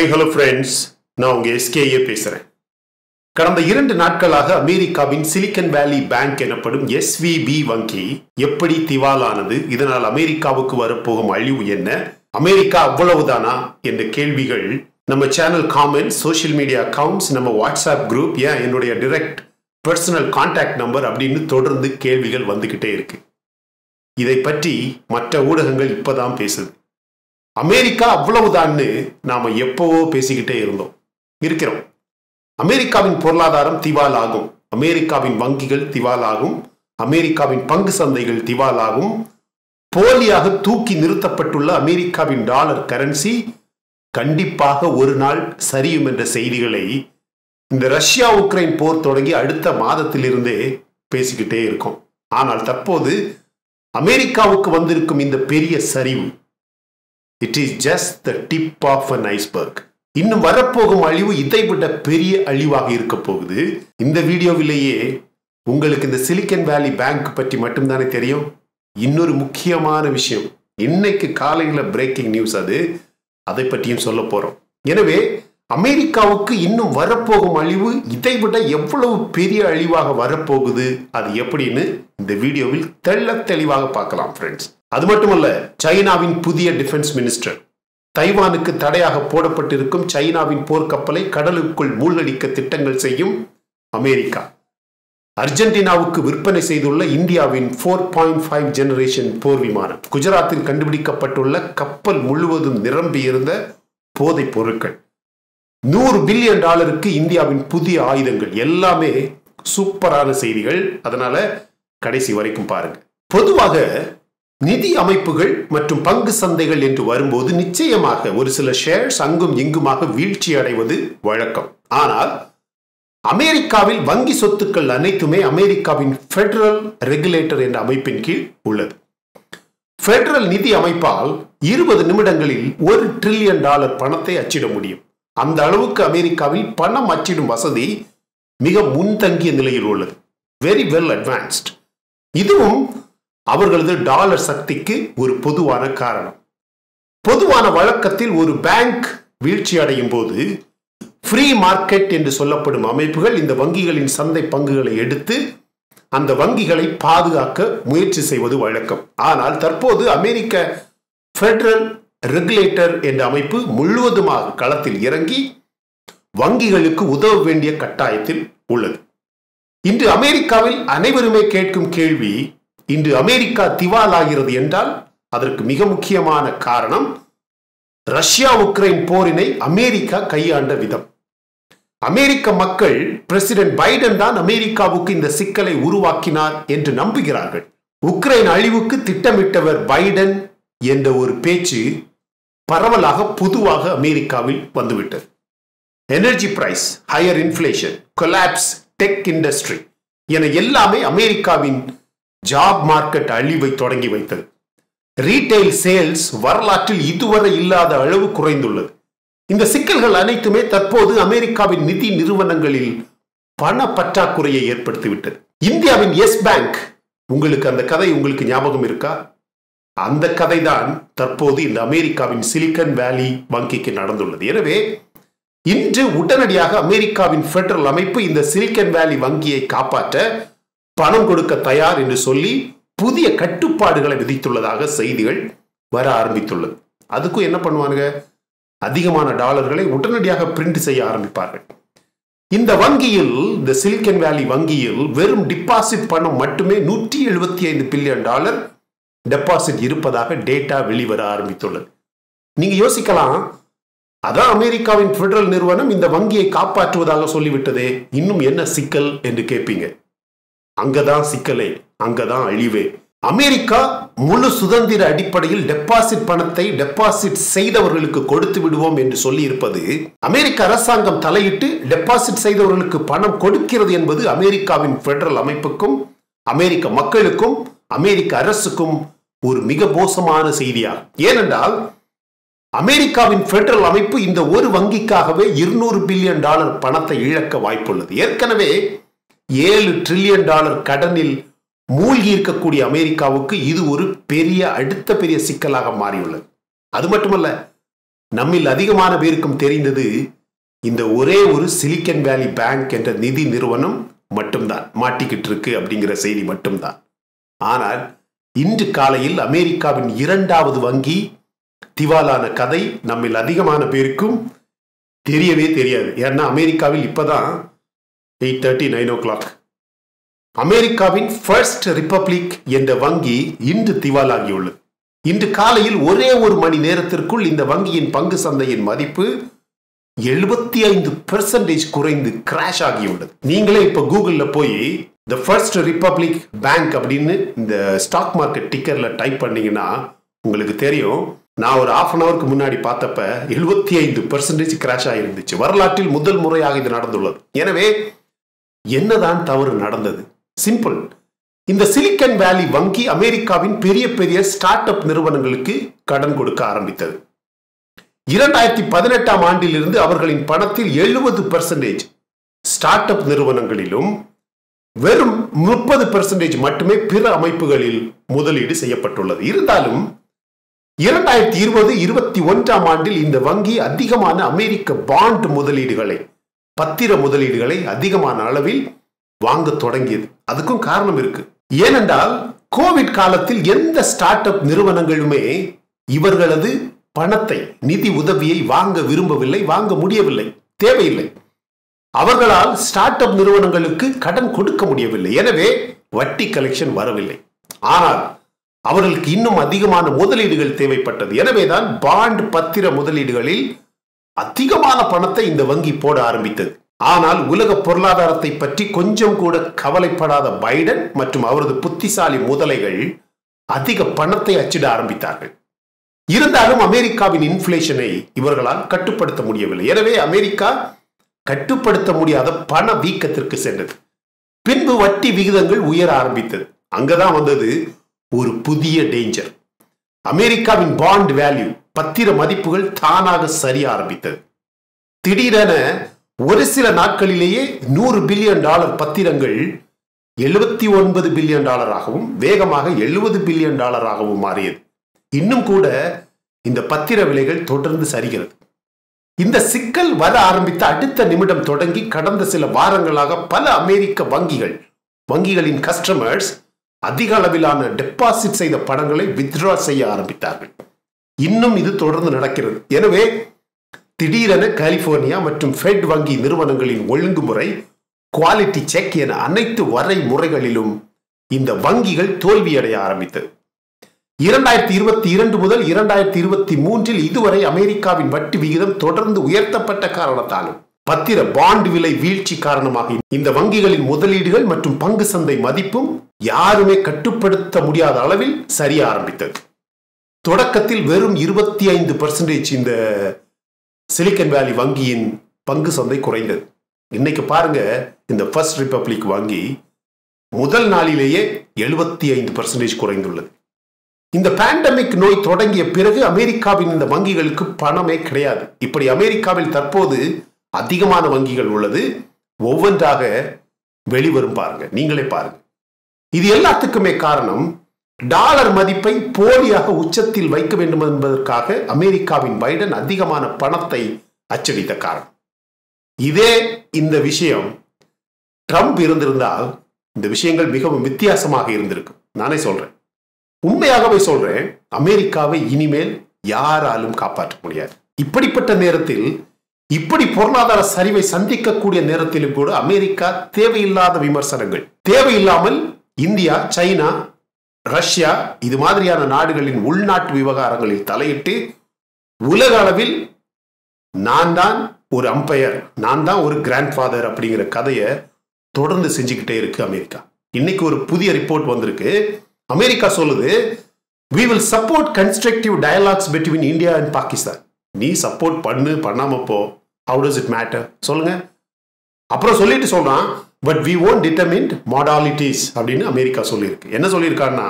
High hello friends நான் உங்க SKA பேசுறேன். கடந்த இரண்டு நாட்களாக அமெரிக்காவின் சிலிக்கன் வேலி பேங்க் எனப்படும் எஸ்விபி வங்கி எப்படி திவாலானது இதனால் அமெரிக்காவுக்கு வரப்போகும் அழிவு என்ன அமெரிக்கா அவ்வளவுதானா என்ற கேள்விகள் நம்ம channel comments social media accounts நம்ம வாட்ஸ்அப் குரூப் ஏன் என்னுடைய டிரெக்ட் பர்சனல் கான்டாக்ட் நம்பர் அப்படின்னு தொடர்ந்து கேள்விகள் வந்துகிட்டே இருக்கு. இதை பற்றி மற்ற ஊடகங்கள் இப்போதான் பேசுது. அமெரிக்கா அவ்வளவுதான்னு நாம எப்பவோ பேசிக்கிட்டே இருந்தோம். இருக்கிறோம். அமெரிக்காவின் பொருளாதாரம் திவாலாகும். அமெரிக்காவின் வங்கிகள் திவாலாகும். அமெரிக்காவின் பங்கு சந்தைகள் திவாலாகும். போலியாக தூக்கி நிறுத்தப்பட்டுள்ள அமெரிக்காவின் டாலர் கரன்சி கண்டிப்பாக ஒரு நாள் சரியும் என்ற செய்திகளை இந்த ரஷ்யா உக்ரைன் போர் தொடங்கி அடுத்த மாதத்திலிருந்தே பேசிக்கிட்டே இருக்கோம். ஆனால் தற்போது அமெரிக்காவுக்கு வந்திருக்கும் இந்த பெரிய சரிவு it is just the tip of an iceberg இன்னும் வரப்போகும் அழிவு இதை விட பெரிய அழிவாக இருக்க போகுது. இந்த வீடியோவிலேயே உங்களுக்கு இந்த சிலிக்கன் வேலி பேங்க் பற்றி மட்டும்தானே தெரியும்? இன்னொரு முக்கியமான விஷயம். இன்னைக்கு காலையில் பிரேக்கிங் நியூஸ் அது. அதை பற்றியும் சொல்ல போகிறோம் எனவே அமெரிக்காவுக்கு இன்னும் வரப்போகும் அழிவு இதை விட எவ்வளவு பெரிய அழிவாக வரப்போகுது? அது எப்படின்னு இந்த வீடியோவில் தெள்ள தெளிவாக பார்க்கலாம் ஃப்ரெண்ட்ஸ் அது மட்டுமல்ல சைனாவின் புதிய டிஃபென்ஸ் மினிஸ்டர் தைவானுக்கு தடையாக போடப்பட்டிருக்கும் சைனாவின் போர்க்கப்பலை கடலுக்குள் மூழ்கடிக்க திட்டங்கள் செய்யும் அமெரிக்கா. அர்ஜென்டினாவுக்கு விற்பனை செய்துள்ள இந்தியாவின் ஃபோர் பாயிண்ட் ஃபைவ் ஜெனரேஷன் போர் விமானம் குஜராத்தில் கண்டுபிடிக்கப்பட்டுள்ள கப்பல் முழுவதும் நிரம்பி இருந்த போதைப் பொருட்கள். நூறு பில்லியன் டாலருக்கு இந்தியாவின் புதிய ஆயுதங்கள். எல்லாமே சூப்பரான செய்திகள். அதனால கடைசி வரைக்கும் பாருங்க. பொதுவாக நிதி அமைப்புகள் மற்றும் பங்கு சந்தைகள் என்று வரும்போது நிச்சயமாக ஒரு சில ஷேர்ஸ் அங்கும் இங்குமாக வீழ்ச்சி அடைவது வழக்கம். ஆனால் அமெரிக்காவில் வங்கி சொத்துக்கள் அனைத்துமே அமெரிக்காவின் ஃபெடரல் ரெகுலேட்டர் என்ற அமைப்பின் கீழ் உள்ளது. ஃபெடரல் நிதி அமைப்பால் இருபது நிமிடங்களில் ஒரு ட்ரில்லியன் டாலர் பணத்தை அச்சிட முடியும். அந்த அளவுக்கு அமெரிக்காவில் பணம் அச்சிடும் வசதி மிக முன்தங்கிய நிலையில் உள்ளது. வெரி வெல் அட்வான்ஸ்ட் இதுவும் அவர்களது டாலர் சக்திக்கு ஒரு பொதுவான காரணம். பொதுவான வழக்கத்தில் ஒரு பேங்க் வீழ்ச்சி அடையும் போது ஃப்ரீ மார்க்கெட் என்று சொல்லப்படும் அமைப்புகள் இந்த வங்கிகளின் சந்தை பங்குகளை எடுத்து அந்த வங்கிகளை பாதுகாக்க முயற்சி செய்வது வழக்கம். ஆனால் தற்போது அமெரிக்க ஃபெடரல் ரெகுலேட்டர் என்ற அமைப்பு முழுவதுமாக களத்தில் இறங்கி வங்கிகளுக்கு உதவ வேண்டிய கட்டாயத்தில் உள்ளது. இன்று அமெரிக்காவில் அனைவருமே கேட்கும் கேள்வி இன்று அமெரிக்கா திவாலாகிறது என்றால் அதற்கு மிக முக்கியமான காரணம் ரஷ்யா உக்ரைன் போரினை அமெரிக்கா கையாண்ட விதம். அமெரிக்க மக்கள் பிரசிடென்ட் பைடன் தான் அமெரிக்காவுக்கு இந்த சிக்கலை உருவாக்கினார் என்று நம்புகிறார்கள். உக்ரைன் அழிவுக்கு திட்டமிட்டவர் பைடன் என்ற ஒரு பேச்சு பரவலாக பொதுவாக அமெரிக்காவில் வந்துவிட்டது. Energy price higher inflation collapse tech industry என எல்லாமே அமெரிக்காவின் ஜாப் மார்க்கெட் அழிவை தொடங்கி வைத்தது. ரீட்டைல் சேல்ஸ் வரலாற்றில் இதுவரை இல்லாத அளவு குறைந்துள்ளது. இந்த சிக்கல்கள் அனைத்துமே தற்போது அமெரிக்காவின் நிதி நிறுவனங்களில் பண பற்றாக்குறையை ஏற்படுத்திவிட்டது. இந்தியாவின் எஸ் பேங்க் உங்களுக்கு அந்த கதை உங்களுக்கு ஞாபகம் இருக்கா? அந்த கதை தான் தற்போது இந்த அமெரிக்காவின் சிலிக்கன் வேலி வங்கிக்கு நடந்துள்ளது. எனவே இன்று உடனடியாக அமெரிக்காவின் பெடரல் அமைப்பு இந்த சிலிக்கன் வேலி வங்கியை காப்பாற்ற பணம் கொடுக்க தயார் என்று சொல்லி புதிய கட்டுப்பாடுகளை விதித்துள்ளதாக செய்திகள் வர ஆரம்பித்துள்ளது. அதுக்கும் என்ன பண்ணுவானுங்க? அதிகமான டாலர்களை உடனடியாக பிரிண்ட் செய்ய ஆரம்பிப்பார்கள். இந்த வங்கியில் இந்த சிலிக்கன் வேலி வங்கியில் வெறும் டிபாசிட் பணம் மட்டுமே நூற்றி எழுபத்தி ஐந்து பில்லியன் டாலர் டெபாசிட் இருப்பதாக டேட்டா வெளிவர ஆரம்பித்துள்ளது. நீங்க யோசிக்கலாம். அதான் அமெரிக்காவின் பெடரல் நிறுவனம் இந்த வங்கியை காப்பாற்றுவதாக சொல்லிவிட்டதே. இன்னும் என்ன சிக்கல் என்று கேட்பீங்க அங்கதான் சிக்கலே அங்கதான் அழிவே. அமெரிக்கா முழு சுதந்திர அடிப்படையில் டெபாசிட் பணத்தை டெபாசிட் செய்தவர்களுக்கு கொடுத்து விடுவோம் என்று சொல்லி இருப்பது அமெரிக்க அரசாங்கம் தலையிட்டு டெபாசிட் செய்தவர்களுக்கு பணம் கொடுக்கிறது என்பது அமெரிக்காவின் பெடரல் அமைப்புக்கும் அமெரிக்க மக்களுக்கும் அமெரிக்க அரசுக்கும் ஒரு மிக மோசமான செய்தியாகும் ஏனென்றால் அமெரிக்காவின் பெடரல் அமைப்பு இந்த ஒரு வங்கிக்காகவே இருநூறு பில்லியன் டாலர் பணத்தை இழக்க வாய்ப்புள்ளது. ஏற்கனவே ஏழு ட்ரில்லியன் டாலர் கடனில் மூழ்கி இருக்கக்கூடிய அமெரிக்காவுக்கு இது ஒரு பெரிய அடுத்த பெரிய சிக்கலாக மாறியுள்ளது. அது மட்டுமல்ல நம்மில் அதிகமான பேருக்கும் தெரிந்தது இந்த ஒரே ஒரு சிலிக்கன் வேலி பேங்க் என்ற நிதி நிறுவனம் மட்டும்தான் மாட்டிக்கிட்டு இருக்கு அப்படிங்கிற செய்தி மட்டும்தான். ஆனால் இன்று காலையில் அமெரிக்காவின் இரண்டாவது வங்கி திவாலான கதை நம்மில் அதிகமான பேருக்கும் தெரியவே தெரியாது. ஏன்னா அமெரிக்காவில் இப்போதான் eight thirty nine o'clock அமெரிக்காவின் ஃபர்ஸ்ட் ரிப்பப்ளிக் என்ற வங்கி இன்று திவாலாகியுள்ளது. இன்று காலையில் ஒரே ஒரு மணி நேரத்திற்குள் இந்த வங்கியின் பங்கு சந்தையின் மதிப்பு எழுபத்தி ஐந்து பெர்சன்டேஜ் குறைந்து கிராஷ் ஆகியுள்ளது. நீங்களே இப்ப கூகுள்ல போய் த ஃபர்ஸ்ட் ரிப்பப்ளிக் பேங்க் அப்படின்னு இந்த ஸ்டாக் மார்க்கெட் டிக்கர்ல டைப் பண்ணீங்கன்னா உங்களுக்கு தெரியும். நான் ஒரு ஆஃப் அன் அவருக்கு முன்னாடி பார்த்தப்ப எழுபத்தி ஐந்து பெர்சன்டேஜ் கிராஷ் ஆகிருந்துச்சு வரலாற்றில் முதல் முறையாக இது நடந்துள்ளது. எனவே என்னதான் தவறு நடந்தது? சிம்பிள் இந்த சிலிக்கன் வேலி வங்கி அமெரிக்காவின் பெரிய பெரிய ஸ்டார்ட் அப் நிறுவனங்களுக்கு கடன் கொடுக்க ஆரம்பித்தது. இரண்டாயிரத்தி பதினெட்டாம் ஆண்டிலிருந்து அவர்களின் பணத்தில் எழுபது பெர்சன்டேஜ் ஸ்டார்ட் அப் நிறுவனங்களிலும் வெறும் முப்பது பெர்சன்டேஜ் மட்டுமே பிற அமைப்புகளில் முதலீடு செய்யப்பட்டுள்ளது. இருந்தாலும் இரண்டாயிரத்தி இருபது இருபத்தி ஒன்றாம் ஆண்டில் இந்த வங்கி அதிகமான அமெரிக்க பாண்ட் முதலீடுகளை பத்திர முதலீடுகளை அதிகமான அளவில் வாங்க தொடங்கியது. அதுக்கும் காரணம் இருக்கு. ஏனென்றால் கோவிட் காலத்தில் எந்த ஸ்டார்ட் அப் நிறுவனங்களுமே இவர்களது பணத்தை நிதி உதவியை வாங்க விரும்பவில்லை வாங்க முடியவில்லை தேவையில்லை. அவர்களால் ஸ்டார்ட் அப் நிறுவனங்களுக்கு கடன் கொடுக்க முடியவில்லை. எனவே வட்டி கலெக்ஷன் வரவில்லை. ஆனால் அவர்களுக்கு இன்னும் அதிகமான முதலீடுகள் தேவைப்பட்டது. எனவேதான் பாண்ட் பத்திர முதலீடுகளில் அதிகமான பணத்தை இந்த வங்கி போட ஆரம்பித்தது. ஆனால் உலக பொருளாதாரத்தை பற்றி கொஞ்சம் கூட கவலைப்படாத பைடன் மற்றும் அவரது புத்திசாலி முதலைகள் அதிக பணத்தை அச்சிட ஆரம்பித்தார்கள். இருந்தாலும் அமெரிக்காவின் இன்ஃபிளேஷனை இவர்களால் கட்டுப்படுத்த முடியவில்லை. எனவே அமெரிக்கா கட்டுப்படுத்த முடியாத பண வீக்கத்திற்கு சென்றது. பின்பு வட்டி விகிதங்கள் உயர ஆரம்பித்தது. அங்கதான் வந்தது ஒரு புதிய டேஞ்சர் அமெரிக்காவின் பாண்ட் வேல்யூ பத்திர மதிப்புகள் தானாக சரிய ஆரம்பித்தது. திடீரென ஒரு சில நாட்களிலேயே நூறு பில்லியன் டாலர் பத்திரங்கள் எழுபத்தி ஒன்பது பில்லியன் டாலராகவும் வேகமாக எழுபது பில்லியன் டாலராகவும் மாறியது. இன்னும் கூட இந்த பத்திர விலைகள் தொடர்ந்து சரிகிறது. இந்த சிக்கல் வர ஆரம்பித்த அடுத்த நிமிடம் தொடங்கி கடந்த சில வாரங்களாக பல அமெரிக்க வங்கிகள் வங்கிகளின் கஸ்டமர்ஸ் அதிக அளவிலான டெபாசிட் செய்த படங்களை வித்ட்ரா செய்ய ஆரம்பித்தார்கள். இன்னும் இது தொடர்ந்து நடக்கிறது. எனவே திடீரென கலிபோர்னியா மற்றும் ஃபெட் வங்கி நிறுவனங்களின் ஒழுங்குமுறை குவாலிட்டி செக் என அனைத்து வரை முறைகளிலும் இந்த வங்கிகள் தோல்வியடைய ஆரம்பித்தது. இரண்டாயிரத்தி இருபத்தி இரண்டு முதல் இரண்டாயிரத்தி இருபத்தி மூன்றில் இதுவரை அமெரிக்காவின் வட்டி விகிதம் தொடர்ந்து உயர்த்தப்பட்ட காரணத்தாலும் பத்திர பாண்ட் விலை வீழ்ச்சி காரணமாக இந்த வங்கிகளின் முதலீடுகள் மற்றும் பங்கு சந்தை மதிப்பும் யாருமே கட்டுப்படுத்த முடியாத அளவில் சரிய ஆரம்பித்தது. தொடக்கத்தில் வெறும் இருபத்தி ஐந்து பர்சன்டேஜ் இந்த சிலிக்கன் வேலி வங்கியின் பங்கு சந்தை குறைந்தது. இன்னைக்கு பாருங்க இந்த ஃபர்ஸ்ட் ரிப்பப்ளிக் வங்கி முதல் நாளிலேயே எழுபத்தி ஐந்து பர்சன்டேஜ் குறைந்துள்ளது. இந்த பேண்டமிக் நோய் தொடங்கிய பிறகு அமெரிக்காவின் இந்த வங்கிகளுக்கு பணமே கிடையாது. இப்படி அமெரிக்காவில் தற்போது அதிகமான வங்கிகள் உள்ளது. ஒவ்வொன்றாக வெளிவரும் பாருங்க. நீங்களே பாருங்க. இது எல்லாத்துக்குமே காரணம் டாலர் மதிப்பை போலியாக உச்சத்தில் வைக்க வேண்டும் என்பதற்காக அமெரிக்காவின் பைடன் அதிகமான பணத்தை அச்சடித்த காரணம். இதே இந்த விஷயம் ட்ரம்ப் இருந்திருந்தால் இந்த விஷயங்கள் மிகவும் வித்தியாசமாக இருந்திருக்கும். நானே சொல்றேன். உண்மையாகவே சொல்றேன் அமெரிக்காவை இனிமேல் யாராலும் காப்பாற்ற முடியாது. இப்படிப்பட்ட நேரத்தில் இப்படி பொருளாதார சரிவை சந்திக்கக்கூடிய நேரத்திலும் கூட அமெரிக்கா தேவையில்லாத விமர்சனங்கள். தேவையில்லாமல் இந்தியா சைனா ரஷ்யா இது மாதிரியான நாடுகளின் உள்நாட்டு விவகாரங்களில் தலையிட்டு உலக அளவில் நான் தான் ஒரு அம்பையர் நான் தான் ஒரு கிராண்ட் ஃபாதர் அப்படிங்கிற கதையை தொடர்ந்து செஞ்சுக்கிட்டே இருக்கு அமெரிக்கா. இன்னைக்கு ஒரு புதிய ரிப்போர்ட் வந்திருக்கு. அமெரிக்கா சொல்லுது we will support constructive dialogues between India and Pakistan நீ சப்போர்ட் பண்ணு பண்ணாம போ. ஹவு டஸ் இட் மேட்டர் சொல்லுங்க. அப்புறம் சொல்லிட்டு சொல்றான் but we own determined modalities அப்படின்னு அமெரிக்கா சொல்லியிருக்கு. என்ன சொல்லியிருக்காருன்னா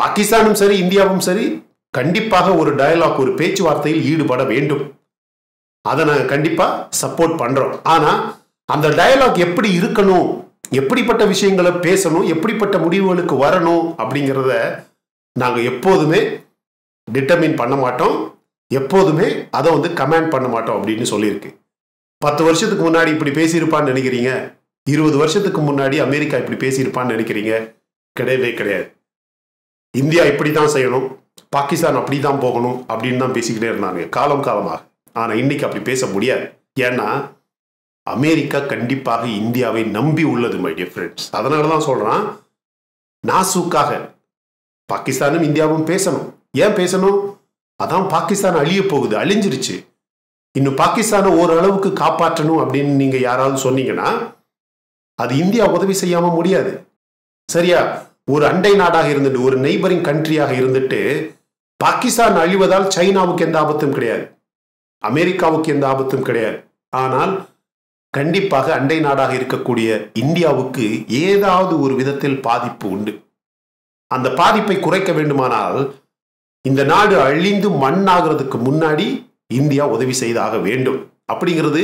பாகிஸ்தானும் சரி இந்தியாவும் சரி கண்டிப்பாக ஒரு டயலாக் ஒரு பேச்சுவார்த்தையில் ஈடுபட வேண்டும். அதை நாங்கள் கண்டிப்பாக சப்போர்ட் பண்ணுறோம் ஆனால் அந்த டயலாக் எப்படி இருக்கணும் எப்படிப்பட்ட விஷயங்களை பேசணும் எப்படிப்பட்ட முடிவுகளுக்கு வரணும் அப்படிங்கிறத நாங்கள் எப்போதுமே டிட்டர்மின் பண்ண மாட்டோம். எப்போதுமே அதை வந்து கமெண்ட் பண்ண மாட்டோம் அப்படின்னு சொல்லியிருக்கு. பத்து வருஷத்துக்கு முன்னாடி இப்படி பேசியிருப்பான்னு நினைக்கிறீங்க? இருபது வருஷத்துக்கு முன்னாடி அமெரிக்கா இப்படி பேசியிருப்பான்னு நினைக்கிறீங்க? கிடையவே கிடையாது. இந்தியா இப்படி தான் செய்யணும். பாகிஸ்தான் அப்படி தான் போகணும் அப்படின்னு தான் பேசிக்கிட்டே இருந்தாங்க காலம் காலமாக. ஆனால் இன்னைக்கு அப்படி பேச முடியாது. ஏன்னா அமெரிக்கா கண்டிப்பாக இந்தியாவை நம்பி உள்ளது மை டியர் ஃப்ரெண்ட்ஸ் அதனால தான் சொல்கிறான் நாசுக்காக. பாகிஸ்தானும் இந்தியாவும் பேசணும். ஏன் பேசணும்? அதான் பாகிஸ்தான் அழிய போகுது அழிஞ்சிருச்சு. இன்னும் பாகிஸ்தானை ஓரளவுக்கு காப்பாற்றணும் அப்படின்னு நீங்க யாராவது சொன்னீங்கன்னா அது இந்தியா உதவி செய்யாம முடியாது. சரியா? ஒரு அண்டை நாடாக இருந்துட்டு ஒரு நெய்பரிங் கண்ட்ரியாக இருந்துட்டு பாகிஸ்தான் அழிவதால் சைனாவுக்கு எந்த ஆபத்தும் கிடையாது. அமெரிக்காவுக்கு எந்த ஆபத்தும் கிடையாது. ஆனால் கண்டிப்பாக அண்டை நாடாக இருக்கக்கூடிய இந்தியாவுக்கு ஏதாவது ஒரு விதத்தில் பாதிப்பு உண்டு. அந்த பாதிப்பை குறைக்க வேண்டுமானால் இந்த நாடு அழிந்து மண்ணாகிறதுக்கு முன்னாடி இந்தியா உதவி செய்தாக வேண்டும். அப்படிங்கிறது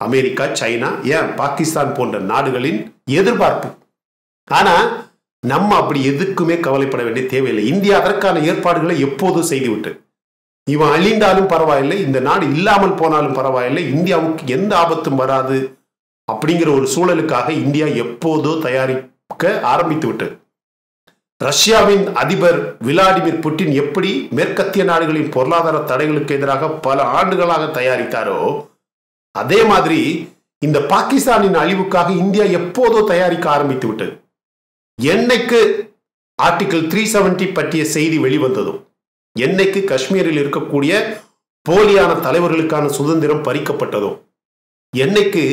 அமெரிக்கா சைனா ஏன் பாகிஸ்தான் போன்ற நாடுகளின் எதிர்பார்ப்பு. ஆனா நம்ம அப்படி எதுக்குமே கவலைப்பட வேண்டிய தேவையில்லை. இந்தியா அதற்கான ஏற்பாடுகளை எப்போதும் செய்துவிட்டு? இவன் அழிந்தாலும் பரவாயில்லை இந்த நாடு இல்லாமல் போனாலும் பரவாயில்லை இந்தியாவுக்கு எந்த ஆபத்தும் வராது அப்படிங்கிற ஒரு சூழலுக்காக இந்தியா எப்போதோ தயாரிக்க ஆரம்பித்து விட்டது ரஷ்யாவின் அதிபர் விளாடிமிர் புட்டின் எப்படி மேற்கத்திய நாடுகளின் பொருளாதார தடைகளுக்கு எதிராக பல ஆண்டுகளாக தயாரித்தாரோ அதே மாதிரி இந்த பாகிஸ்தானின் அழிவுக்காக இந்தியா எப்போதோ தயாரிக்க ஆரம்பித்து விட்டது. என்னைக்கு ஆர்டிகிள் த்ரீ செவன்டி பற்றிய செய்தி வெளிவந்ததும் என்னைக்கு காஷ்மீரில் இருக்கக்கூடிய போலியான தலைவர்களுக்கான சுதந்திரம் பறிக்கப்பட்டதோ என்னைக்கு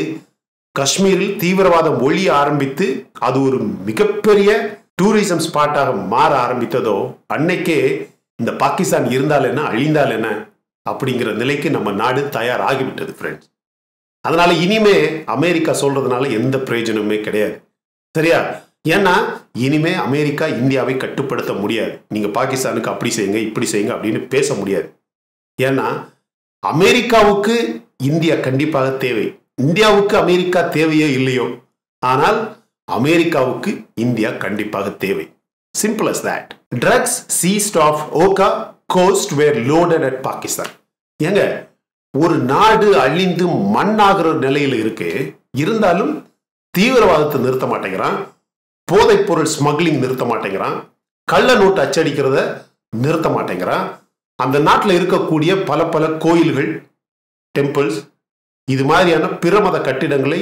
காஷ்மீரில் தீவிரவாதம் ஒழிய ஆரம்பித்து அது ஒரு மிகப்பெரிய டூரிசம் ஸ்பாட்டாக மாற ஆரம்பித்ததோ அன்னைக்கே இந்த பாகிஸ்தான் இருந்தால் என்ன அழிந்தால் என்ன அப்படிங்கிற நிலைக்கு நம்ம நாடு தயாராகிவிட்டது ஃப்ரெண்ட்ஸ் அதனால இனிமே அமெரிக்கா சொல்றதுனால எந்த பிரயோஜனமுமே கிடையாது. சரியா? ஏன்னா இனிமே அமெரிக்கா இந்தியாவை கட்டுப்படுத்த முடியாது. நீங்க பாகிஸ்தானுக்கு அப்படி செய்யுங்க இப்படி செய்யுங்க அப்படின்னு பேச முடியாது. ஏன்னா அமெரிக்காவுக்கு இந்தியா கண்டிப்பாக தேவை. இந்தியாவுக்கு அமெரிக்கா தேவையோ இல்லையோ? ஆனால் அமெரிக்காவுக்கு இந்தியா கண்டிப்பாக தேவை. Simple as that drugs seized off Okha coast were loaded at Pakistan ஏங்க ஒரு நாடு அழிந்து மண்ணாகிற நிலையில் இருக்கு. இருந்தாலும் தீவிரவாதத்தை நிறுத்த மாட்டேங்கிறான். போதைப்பொருள் ஸ்மக்லிங் நிறுத்த மாட்டேங்கிறான். கள்ள நோட்டு அச்சடிக்கிறத நிறுத்த மாட்டேங்கிறான். அந்த நாட்டில் இருக்கக்கூடிய பல பல கோயில்கள் டெம்பிள்ஸ் இது மாதிரியான பிரமத கட்டிடங்களை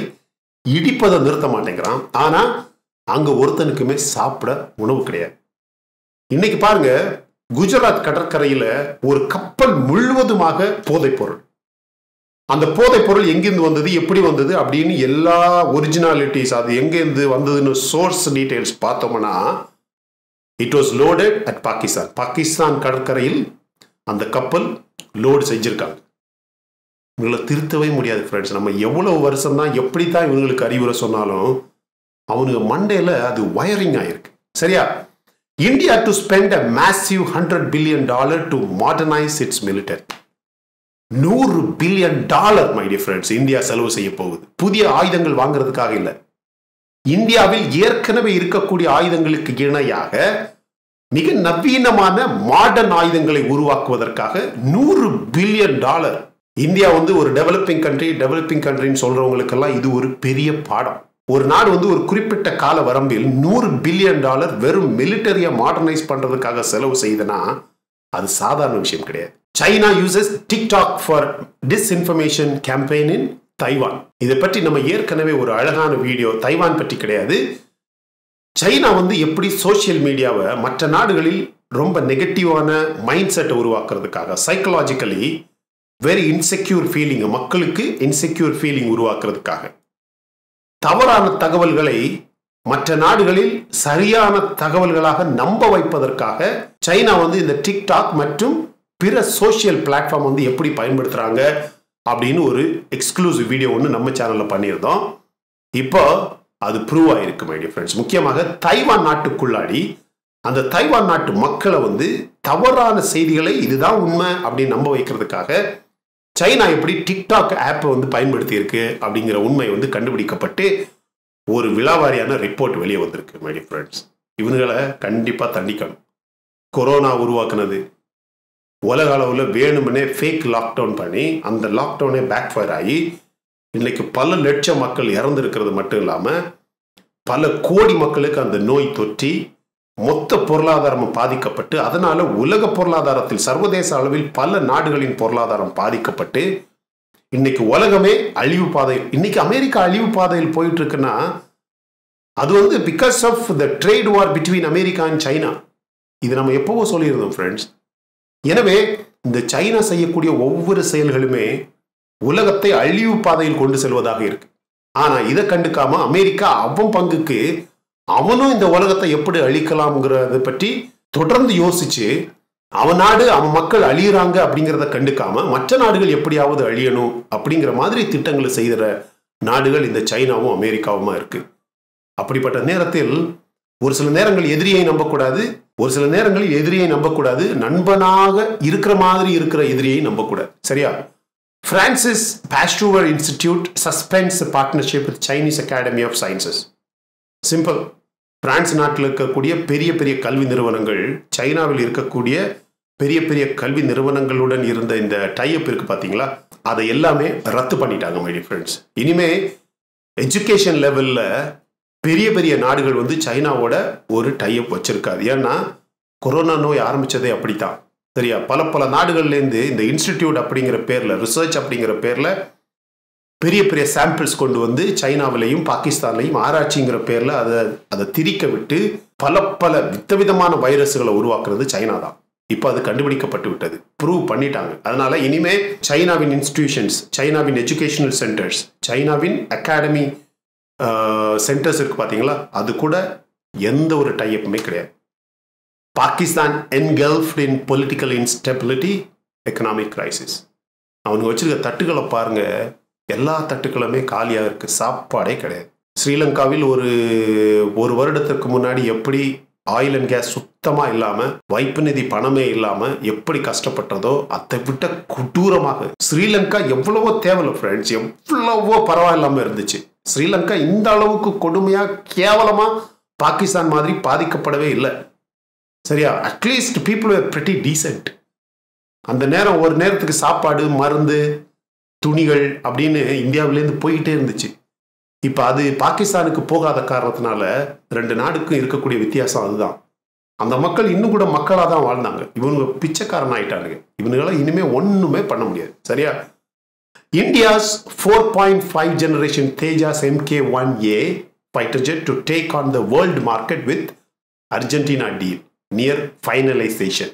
இடிப்பதை நிறுத்த மாட்டேங்கிறான். ஆனால் அங்கே ஒருத்தனுக்குமே சாப்பிட உணவு கிடையாது. இன்னைக்கு பாருங்க குஜராத் கடற்கரையில் ஒரு கப்பல் முழுவதுமாக போதைப்பொருள் அந்த போதைப்பொருள் பொருள் வந்தது எப்படி வந்தது அப்படின்னு எல்லா ஒரிஜினாலிட்டிஸ் அது எங்கேருந்து வந்ததுன்னு சோர்ஸ் டீட்டெயில்ஸ் பார்த்தோம்னா it was loaded at Pakistan Pakistan கடற்கரையில் அந்த கப்பல் லோடு செஞ்சிருக்காங்க. இவங்களை திருத்தவே முடியாது ஃப்ரெண்ட்ஸ் நம்ம எவ்வளோ வருஷம் தான் எப்படி தான் இவங்களுக்கு அறிவுரை சொன்னாலும் அவனுக்கு மண்டையில் அது வயரிங் ஆயிருக்கு. சரியா? India to spend a massive hundred billion dollar to modernise its military நூறு billion dollar my dear friends India செலவு செய்ய போகுது. புதிய ஆயுதங்கள் வாங்குறதுக்காக இல்லை. இந்தியாவில் ஏற்கனவே இருக்கக்கூடிய ஆயுதங்களுக்கு இணையாக மிக நவீனமான மாடர்ன் ஆயுதங்களை உருவாக்குவதற்காக நூறு பில்லியன் டாலர் இந்தியா வந்து ஒரு டெவலப்பிங் கண்ட்ரி டெவலப்பிங் கண்ட்ரின்னு சொல்றவங்களுக்கெல்லாம் இது ஒரு பெரிய பாடம். ஒரு நாடு வந்து ஒரு குறிப்பிட்ட கால வரம்பில் நூறு பில்லியன் டாலர் வெறும் மிலிட்டரியை மாடர்னைஸ் பண்றதுக்காக செலவு செய்தனா அது சாதாரண விஷயம் கிடையாது. China uses TikTok for disinformation campaign in Taiwan இதை பற்றி நம்ம ஏற்கனவே ஒரு அழகான வீடியோ தைவான் பற்றி கிடையாது. சைனா வந்து எப்படி சோசியல் மீடியாவை மற்ற நாடுகளில் ரொம்ப நெகட்டிவான மைண்ட் செட்டை உருவாக்குறதுக்காக சைக்கலாஜிக்கலி வெரி இன்செக்யூர் ஃபீலிங் மக்களுக்கு இன்செக்யூர் ஃபீலிங் உருவாக்குறதுக்காக. தவறான தகவல்களை மற்ற நாடுகளில் சரியான தகவல்களாக நம்ப வைப்பதற்காக சைனா வந்து இந்த டிக்டாக் மற்றும் பிற சோசியல் பிளாட்ஃபார்ம் வந்து எப்படி பயன்படுத்துகிறாங்க அப்படின்னு ஒரு எக்ஸ்க்ளூசிவ் வீடியோ ஒன்று நம்ம சேனலில் பண்ணியிருந்தோம். இப்போ அது ப்ரூவ் ஆகிருக்கு மைடிய ஃப்ரெண்ட்ஸ் முக்கியமாக தைவான் நாட்டுக்குள்ளாடி அந்த தைவான் நாட்டு மக்களை வந்து தவறான செய்திகளை இதுதான் உண்மை அப்படின்னு நம்ப வைக்கிறதுக்காக சைனா எப்படி டிக்டாக் ஆப்பை வந்து பயன்படுத்தியிருக்கு அப்படிங்கிற உண்மை வந்து கண்டுபிடிக்கப்பட்டு ஒரு விழாவாரியான ரிப்போர்ட் வெளியே வந்திருக்கு மை ஃப்ரெண்ட்ஸ் இவனுங்களை கண்டிப்பாக தண்டிக்கணும். கொரோனா உருவாக்குனது. உலக அளவில் வேணும்னே ஃபேக் லாக்டவுன் பண்ணி அந்த லாக்டவுனே பேக் ஃபயர் ஆகி இன்னைக்கு பல லட்சம் மக்கள் இறந்துருக்கிறது மட்டும் இல்லாமல் பல கோடி மக்களுக்கு அந்த நோய் தொற்றி மொத்த பொருளாதாரமும் பாதிக்கப்பட்டு அதனால உலக பொருளாதாரத்தில் சர்வதேச அளவில் பல நாடுகளின் பொருளாதாரம் பாதிக்கப்பட்டு இன்னைக்கு உலகமே அழிவு பாதை இன்னைக்கு அமெரிக்கா அழிவு பாதையில் போயிட்டு இருக்குன்னா அது வந்து because of the trade war between America and China இது நம்ம எப்பவோ சொல்லியிருந்தோம் ஃப்ரெண்ட்ஸ் எனவே இந்த சைனா செய்யக்கூடிய ஒவ்வொரு செயல்களுமே உலகத்தை அழிவு பாதையில் கொண்டு செல்வதாக இருக்கு. ஆனா இதை கண்டுக்காம அமெரிக்கா அவன் பங்குக்கு அவனும் இந்த உலகத்தை எப்படி அழிக்கலாம்ங்கிறத பற்றி தொடர்ந்து யோசிச்சு அவன் நாடு அவன் மக்கள் அழியிறாங்க அப்படிங்கிறத கண்டுக்காம மற்ற நாடுகள் எப்படியாவது அழியணும் அப்படிங்கிற மாதிரி திட்டங்களை செய்கிற நாடுகள் இந்த சைனாவும் அமெரிக்காவுமா இருக்கு. அப்படிப்பட்ட நேரத்தில் ஒரு சில நேரங்கள் எதிரியை நம்பக்கூடாது ஒரு சில நேரங்களில் எதிரியை நம்பக்கூடாது நண்பனாக இருக்கிற மாதிரி இருக்கிற எதிரியை நம்பக்கூடாது. சரியா? France's Pasteur Institute suspends partnership with Chinese Academy of Sciences simple France நாட்டில் இருக்கக்கூடிய பெரிய பெரிய கல்வி நிறுவனங்கள் சைனாவில் இருக்கக்கூடிய பெரிய பெரிய கல்வி நிறுவனங்களுடன் இருந்த இந்த டைஅப் இருக்கு பார்த்தீங்களா அதை எல்லாமே ரத்து பண்ணிட்டாங்க மை ஃப்ரெண்ட்ஸ் இனிமே எஜுகேஷன் லெவலில் பெரிய பெரிய நாடுகள் வந்து சைனாவோட ஒரு டைஅப் வச்சிருக்காது. ஏன்னா கொரோனா நோய் ஆரம்பிச்சதே அப்படித்தான். சரியா? பல பல நாடுகள்லேருந்து இந்த இன்ஸ்டிடியூட் அப்படிங்கிற பேரில் ரிசர்ச் அப்படிங்கிற பேரில் பெரிய பெரிய சாம்பிள்ஸ் கொண்டு வந்து சைனாவிலையும் பாகிஸ்தான்லையும் ஆராய்ச்சிங்கிற பேரில் அதை அதை திரிக்க விட்டு பல பல விதவிதமான வைரஸ்களை உருவாக்குறது சைனா தான். இப்போ அது கண்டுபிடிக்கப்பட்டு விட்டது. ப்ரூவ் பண்ணிட்டாங்க. அதனால இனிமே சைனாவின் இன்ஸ்டிடியூஷன்ஸ் சைனாவின் எஜுகேஷனல் சென்டர்ஸ் சைனாவின் அகாடமி சென்டர்ஸ் இருக்கு பார்த்தீங்களா? அது கூட எந்த ஒரு டைப்புமே கிடையாது. Pakistan engulfed in political instability economic crisis அவனுங்க வச்சிருக்க தட்டுகளை பாருங்கள் எல்லா தட்டுக்களுமே காலியாக இருக்குது சாப்பாடே கிடையாது. ஸ்ரீலங்காவில் ஒரு ஒரு வருடத்திற்கு முன்னாடி எப்படி ஆயில் அண்ட் கேஸ் சுத்தமாக இல்லாமல் வைப்பு நிதி பணமே இல்லாமல் எப்படி கஷ்டப்பட்டதோ அதை விட்ட கொடூரமாக. ஸ்ரீலங்கா எவ்வளவோ தேவையில்ல ஃப்ரெண்ட்ஸ் எவ்வளவோ பரவாயில்லாமல் இருந்துச்சு. ஸ்ரீலங்கா இந்த அளவுக்கு கொடுமையாக கேவலமாக பாகிஸ்தான் மாதிரி பாதிக்கப்படவே இல்லை. சரியா? At least people are pretty decent அந்த நேரம் ஒரு நேரத்துக்கு சாப்பாடு மருந்து துணிகள் அப்படின்னு இந்தியாவிலேருந்து போய்கிட்டே இருந்துச்சு. இப்போ அது பாகிஸ்தானுக்கு போகாத காரணத்தினால ரெண்டு நாடுக்கும் இருக்கக்கூடிய வித்தியாசம் அதுதான். அந்த மக்கள் இன்னும் கூட மக்களாக தான் வாழ்ந்தாங்க. இவனுங்க பிச்சைக்காரன் ஆயிட்டானுங்க. இவனுங்களாம் இனிமேல் ஒன்றுமே பண்ண முடியாது. சரியா? India's four point five generation Tejas MK one A fighter jet to take on the world market with Argentina deal near finalisation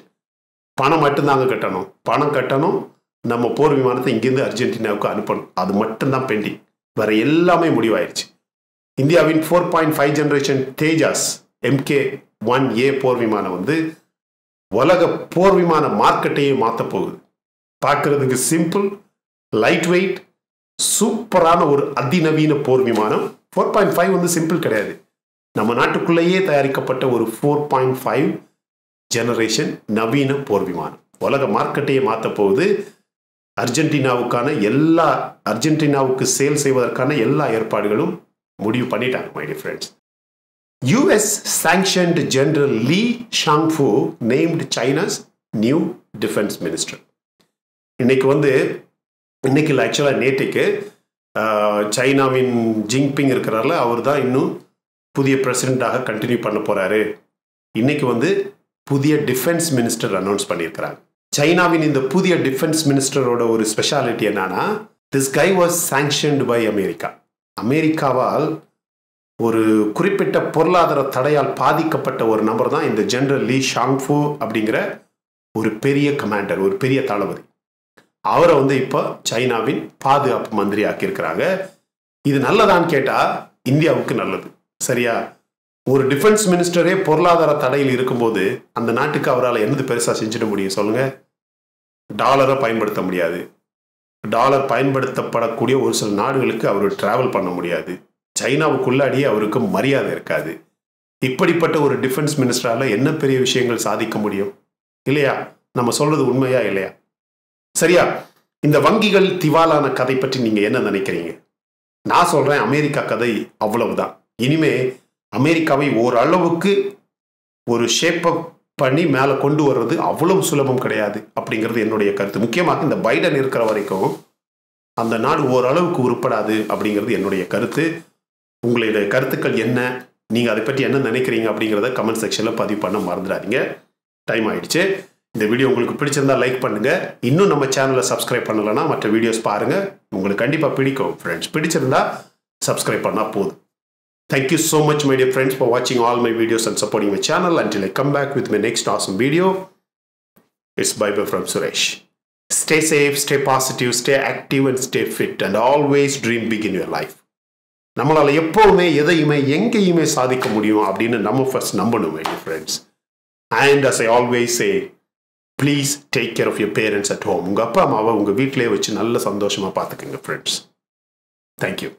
பணம் மட்டும்தாங்க கட்டணும். பணம் கட்டணும். நம்ம போர் விமானத்தை இங்கேருந்து அர்ஜென்டினாவுக்கு அனுப்பணும். அது மட்டும்தான் பெண்டிங் வேற எல்லாமே முடிவாயிருச்சு. இந்தியாவின் four point five generation Tejas MK one A போர் விமானம் வந்து உலக போர் விமான மார்க்கெட்டையே மாற்ற போகுது. பார்க்கறதுக்கு சிம்பிள் லைட் வெயிட் சூப்பரான ஒரு அதிநவீன போர் விமானம். ஃபோர் பாயிண்ட் ஃபைவ் வந்து சிம்பிள் கிடையாது. நம்ம நாட்டுக்குள்ளேயே தயாரிக்கப்பட்ட ஒரு ஃபோர் பாயிண்ட் ஃபைவ் ஜெனரேஷன் நவீன போர் விமானம். உலக மார்க்கெட்டையே மாற்ற போகுது. அர்ஜென்டினாவுக்கான எல்லா அர்ஜென்டினாவுக்கு சேல் செய்வதற்கான எல்லா ஏற்பாடுகளும் முடிவு பண்ணிட்டாங்க my friends US sanctioned General Li Shangfu named China's new defence minister இன்னைக்கு வந்து இன்னைக்கு இல்லை ஆக்சுவலாக நேற்றுக்கு சைனாவின் ஜிங்பிங் இருக்கிறாரில் அவர் தான் இன்னும் புதிய பிரசிடெண்ட்டாக கண்டினியூ பண்ண போகிறாரு இன்னைக்கு வந்து புதிய டிஃபென்ஸ் மினிஸ்டர் அனௌன்ஸ் பண்ணியிருக்கிறாங்க. சைனாவின் இந்த புதிய டிஃபென்ஸ் மினிஸ்டரோட ஒரு ஸ்பெஷாலிட்டி என்னன்னா this guy was sanctioned by America அமெரிக்காவால் ஒரு குறிப்பிட்ட பொருளாதார தடையால் பாதிக்கப்பட்ட ஒரு நபர் தான் இந்த ஜெனரல் லீ ஷாங்ஃபு அப்படிங்கிற ஒரு பெரிய கமாண்டர் ஒரு பெரிய தளபதி. அவரை வந்து இப்போ சைனாவின் பாதுகாப்பு மந்திரி ஆக்கியிருக்கிறாங்க இது நல்லதான்னு கேட்டால் இந்தியாவுக்கு நல்லது. சரியா? ஒரு டிஃபென்ஸ் மினிஸ்டரே பொருளாதார தடையில் இருக்கும்போது அந்த நாட்டுக்கு அவரால் என்னது பெருசாக செஞ்சிட முடியும் சொல்லுங்க? டாலரை பயன்படுத்த முடியாது. டாலர் பயன்படுத்தப்படக்கூடிய ஒரு சில நாடுகளுக்கு அவர் டிராவல் பண்ண முடியாது. சைனாவுக்குள்ளாடியே அவருக்கு மரியாதை இருக்காது. இப்படிப்பட்ட ஒரு டிஃபென்ஸ் மினிஸ்டரால் என்ன பெரிய விஷயங்கள் சாதிக்க முடியும்? இல்லையா? நம்ம சொல்றது உண்மையா இல்லையா? சரியா? இந்த வங்கிகள் திவாலான கதை பற்றி நீங்கள் என்ன நினைக்கிறீங்க? நான் சொல்கிறேன் அமெரிக்கா கதை அவ்வளவுதான். இனிமே அமெரிக்காவை ஓரளவுக்கு ஒரு ஷேப்பப் பண்ணி மேலே கொண்டு வர்றது அவ்வளவு சுலபம் கிடையாது அப்படிங்கிறது என்னுடைய கருத்து. முக்கியமாக இந்த பைடன் இருக்கிற வரைக்கும் அந்த நாடு ஓரளவுக்கு உருப்படாது அப்படிங்கிறது என்னுடைய கருத்து. உங்களுடைய கருத்துக்கள் என்ன? நீங்கள் அதை பற்றி என்ன நினைக்கிறீங்க அப்படிங்கிறத கமெண்ட் செக்ஷனில் பதிவு பண்ண மறந்துடாதீங்க. டைம் ஆயிடுச்சு. இந்த வீடியோ உங்களுக்கு பிடிச்சிருந்தா லைக் பண்ணுங்கள் இன்னும் நம்ம சேனலை சப்ஸ்கிரைப் பண்ணலைன்னா மற்ற வீடியோஸ் பாருங்கள் உங்களுக்கு கண்டிப்பாக பிடிக்கும். ஃப்ரெண்ட்ஸ் பிடிச்சிருந்தா சப்ஸ்கிரைப் பண்ணால் போதும். Thank you so much, my dear friends, for watching all my videos and supporting my channel. Until I come back with my next awesome video, it's bye bye from Suresh. Stay safe, stay positive, stay active, and stay fit, and always dream big in your life. நம்மளால் எப்போவுமே எதையுமே எங்கேயுமே சாதிக்க முடியும் அப்படின்னு நம்ம first நம்பணும் my friends and as I always say please take care of your parents at home உங்கள் அப்பா அம்மாவை உங்கள் வீட்டிலே வச்சு நல்ல சந்தோஷமாக பார்த்துக்கோங்க ஃப்ரெண்ட்ஸ் தேங்க்யூ